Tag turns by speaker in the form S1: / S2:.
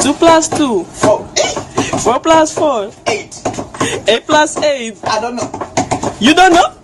S1: Two plus two.
S2: Four. Eight.
S1: Four plus four.
S2: Eight.
S1: Eight plus eight.
S2: I don't know.
S1: You don't know.